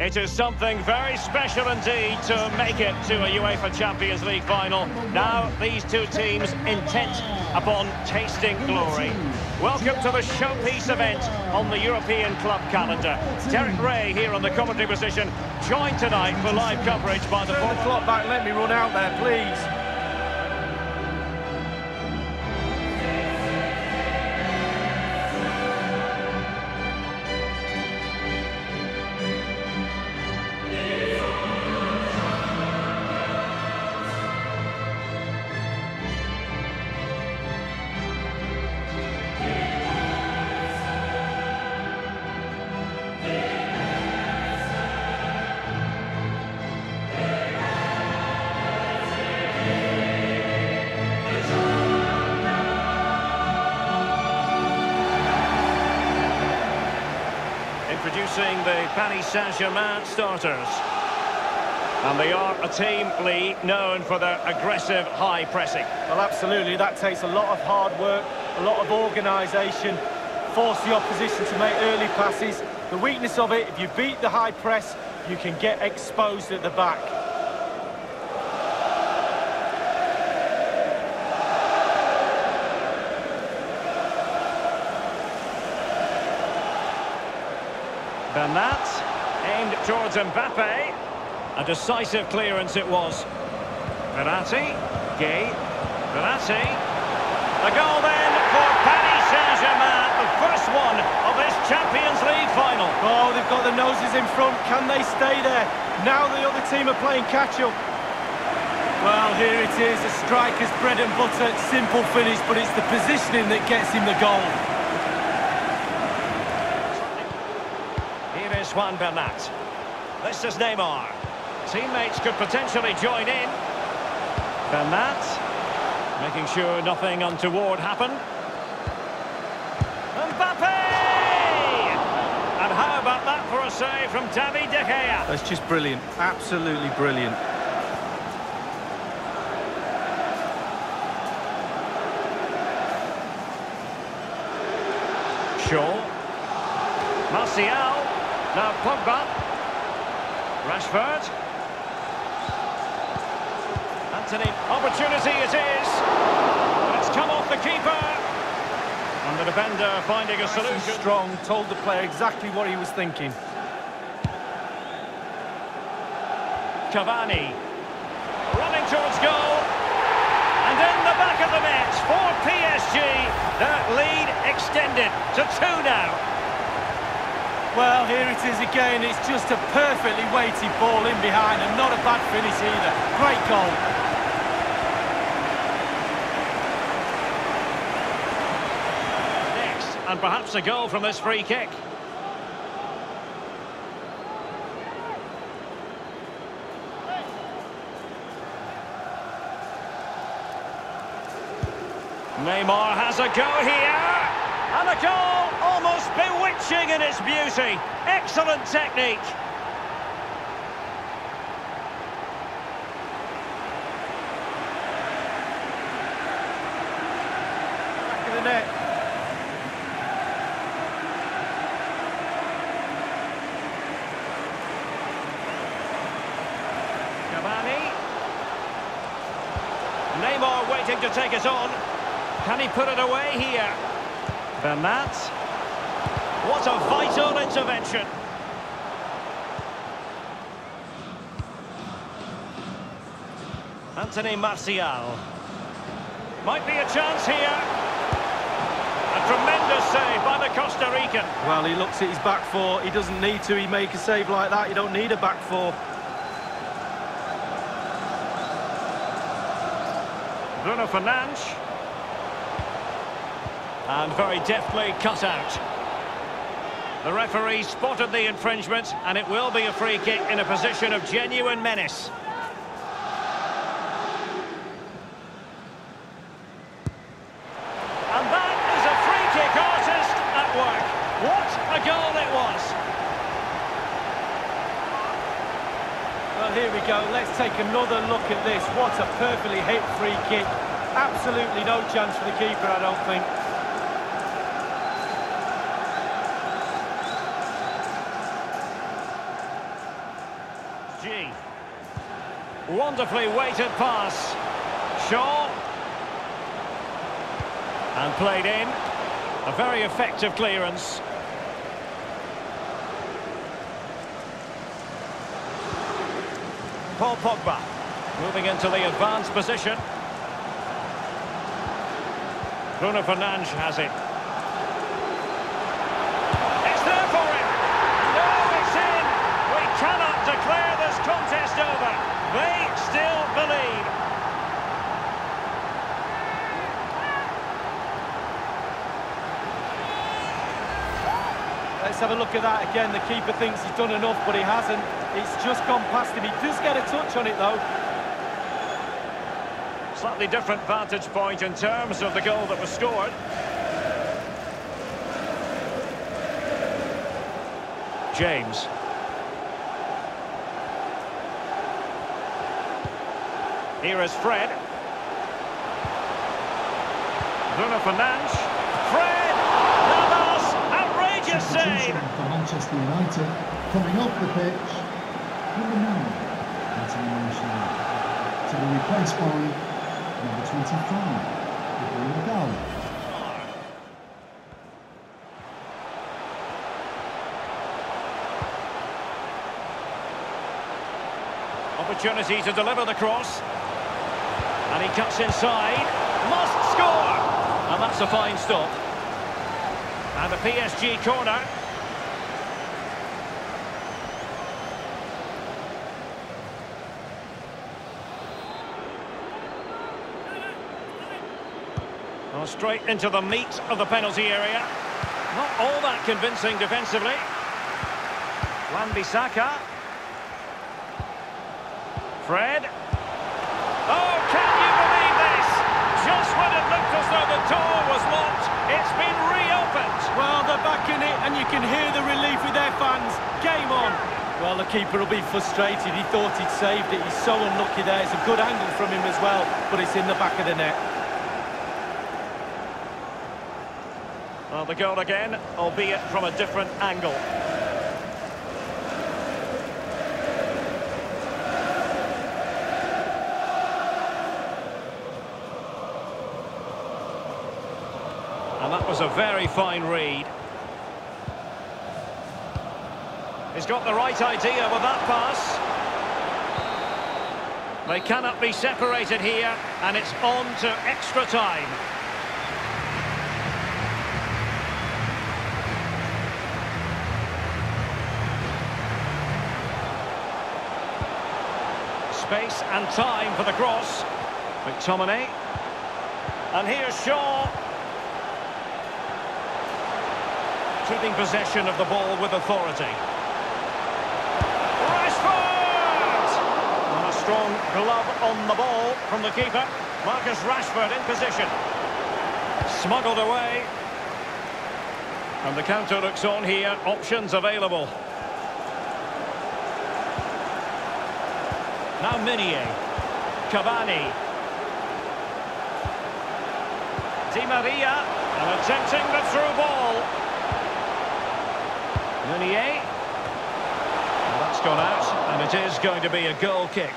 It is something very special indeed to make it to a UEFA Champions League final. Now these two teams intent upon tasting glory. Welcome to the showpiece event on the European club calendar. Derek Rae here on the commentary position, joined tonight for live coverage by the... Turn the clock back, let me run out there, please. Introducing the Paris Saint-Germain starters. And they are a team, Lee, known for their aggressive high pressing. Well, absolutely. That takes a lot of hard work, a lot of organisation, force the opposition to make early passes. The weakness of it, if you beat the high press, you can get exposed at the back. Bernat, aimed towards Mbappe. A decisive clearance it was. Verratti, Gueye, Verratti. The goal then for Paris Saint-Germain, the first one of this Champions League final. Oh, they've got the noses in front. Can they stay there? Now the other team are playing catch-up. Well, here it is, a striker's bread and butter, simple finish, but it's the positioning that gets him the goal. Juan Bernat. This is Neymar. Teammates could potentially join in. Bernat, making sure nothing untoward happened. Mbappe! And how about that for a save from David De Gea? That's just brilliant, absolutely brilliant. Shaw. Martial. Now Pogba. Rashford. Antony. Opportunity it is. But it's come off the keeper. And the defender finding a solution. Strong told the player exactly what he was thinking. Cavani. Running towards goal. And in the back of the net for PSG. That lead extended to two now. Well, here it is again. It's just a perfectly weighted ball in behind and not a bad finish either. Great goal. Next, and perhaps a goal from this free kick. Neymar has a go here. And a goal almost bewitching in its beauty. Excellent technique. Back of the net. Cavani. Neymar waiting to take it on. Can he put it away here? Bernat. What a vital intervention. Anthony Martial. Might be a chance here. A tremendous save by the Costa Rican. Well, he looks at his back four. He doesn't need to. He make a save like that. You don't need a back four. Bruno Fernandes. And very deftly cut out. The referee spotted the infringement, and it will be a free kick in a position of genuine menace. And that is a free kick artist at work. What a goal it was. Well, here we go. Let's take another look at this. What a perfectly hit free kick. Absolutely no chance for the keeper, I don't think. PSG. Wonderfully weighted pass. Shaw. And played in. A very effective clearance. Paul Pogba. Moving into the advanced position. Bruno Fernandes has it. It's there for him. No, it's in. We cannot declare this contest over. They still believe. Let's have a look at that again. The keeper thinks he's done enough, but he hasn't. It's just gone past him. He does get a touch on it, though. Slightly different vantage point in terms of the goal that was scored. James. Here is Fred. Bruno Fernandes. Fred! Navas! Outrageous save! For Manchester United, coming off the pitch, number nine, Anthony Martial, to be replaced by number 25, Odion Ighalo. Opportunity to deliver the cross. And he cuts inside. Must score! And that's a fine stop. And a PSG corner. Well, straight into the meat of the penalty area. Not all that convincing defensively. Wan-Bissaka. Fred. Well, the keeper will be frustrated. He thought he'd saved it. He's so unlucky there. It's a good angle from him as well, but it's in the back of the net. Well, the goal again, albeit from a different angle. And that was a very fine read. He's got the right idea with that pass. They cannot be separated here, and it's on to extra time. Space and time for the cross. McTominay. And here's Shaw. Keeping possession of the ball with authority. Strong glove on the ball from the keeper. Marcus Rashford in position. Smuggled away. And the counter looks on here. Options available. Now Meunier. Cavani. Di Maria. And attempting the through ball. Meunier. And that's gone out, and it is going to be a goal kick.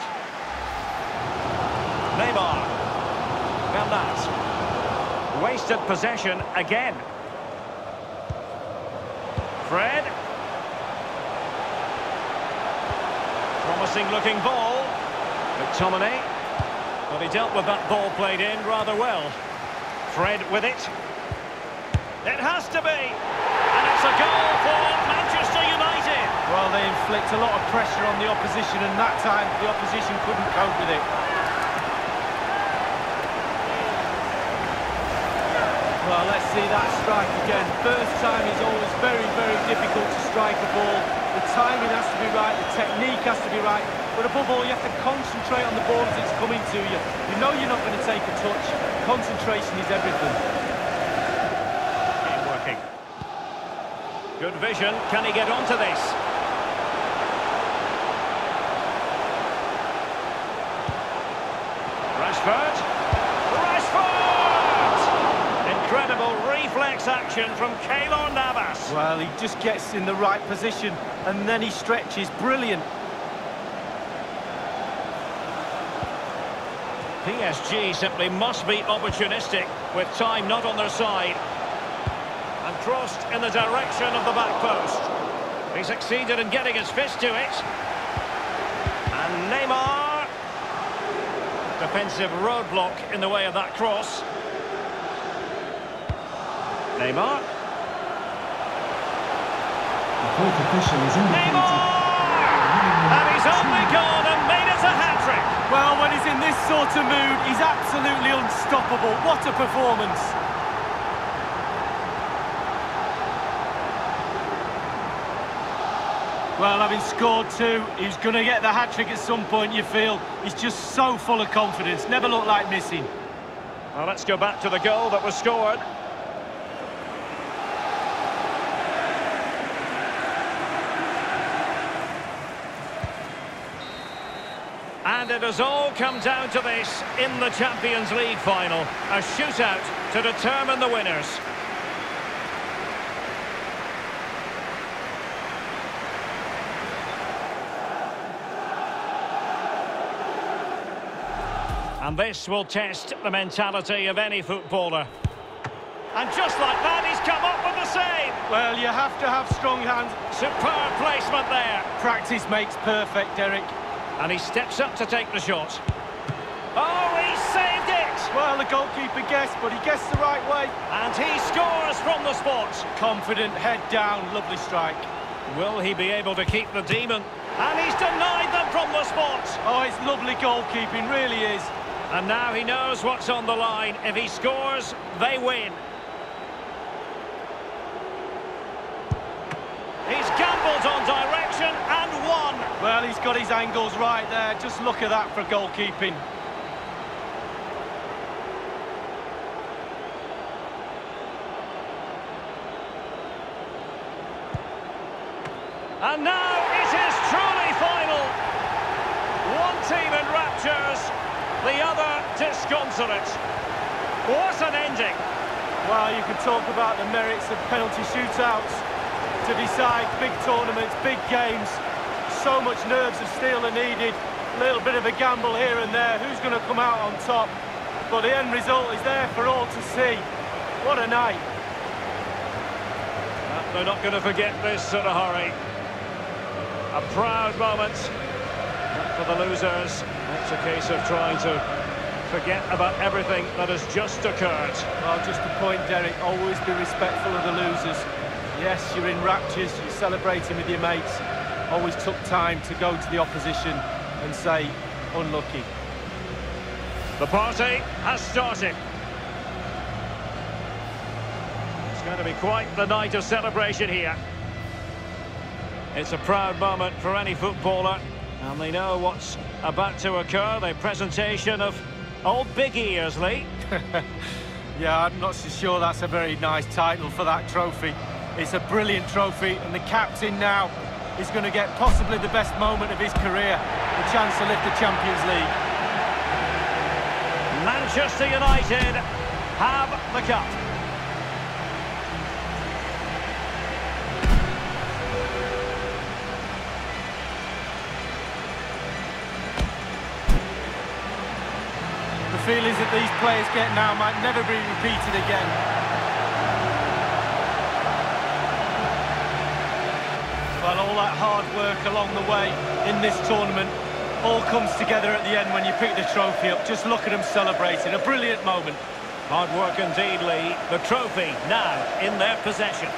Neymar. That. Wasted possession again. Fred. Promising looking ball. McTominay. Well, he dealt with that ball played in rather well. Fred with it. It has to be. And it's a goal for Manchester United. Well, they inflict a lot of pressure on the opposition, and that time the opposition couldn't cope with it. Let's see that strike again. First time is always very, very difficult to strike a ball. The timing has to be right, the technique has to be right, but above all, you have to concentrate on the ball as it's coming to you. You know you're not going to take a touch. Concentration is everything. Game working. Good vision. Can he get onto this? Rashford. action from Keylor Navas. Well, he just gets in the right position and then he stretches. Brilliant. PSG simply must be opportunistic with time not on their side. And crossed in the direction of the back post. He succeeded in getting his fist to it. And Neymar. Defensive roadblock in the way of that cross. Neymar. The fourth official has indicated... Neymar! And he's oh only gone and made it a hat-trick. Well, when he's in this sort of mood, he's absolutely unstoppable. What a performance. Well, having scored two, he's going to get the hat-trick at some point, you feel. He's just so full of confidence, never looked like missing. Well, let's go back to the goal that was scored. And it has all come down to this in the Champions League final. A shootout to determine the winners. And this will test the mentality of any footballer. And just like that, he's come up with the save. Well, you have to have strong hands. Superb placement there. Practice makes perfect, Derek. And he steps up to take the shot. Oh, he saved it! Well, the goalkeeper guessed, but he guessed the right way. And he scores from the spot. Confident, head down, lovely strike. Will he be able to keep the demon? And he's denied them from the spot. Oh, it's lovely goalkeeping, really is. And now he knows what's on the line. If he scores, they win. He's gambled on and won. Well, he's got his angles right there. Just look at that for goalkeeping. And now it is truly final. One team in raptures, the other disconsolate. What an ending. Well, you could talk about the merits of penalty shootouts to decide big tournaments, big games. So much nerves of steel are needed. A little bit of a gamble here and there. Who's going to come out on top? But the end result is there for all to see. What a night. Uh, They're not going to forget this in a hurry. A proud moment But for the losers. It's a case of trying to forget about everything that has just occurred. Well, just a point, Derek. Always be respectful of the losers. Yes, you're in raptures, you're celebrating with your mates. Always took time to go to the opposition and say, unlucky. The party has started. It's going to be quite the night of celebration here. It's a proud moment for any footballer, and they know what's about to occur. The presentation of Old Big Ears, Lee. Yeah, I'm not so sure that's a very nice title for that trophy. It's a brilliant trophy, and the captain now is going to get possibly the best moment of his career, the chance to lift the Champions League. Manchester United have the cup. The feelings that these players get now might never be repeated again. Well, all that hard work along the way in this tournament all comes together at the end when you pick the trophy up. Just look at them celebrating. A brilliant moment. Hard work indeed, Lee. The trophy now in their possession.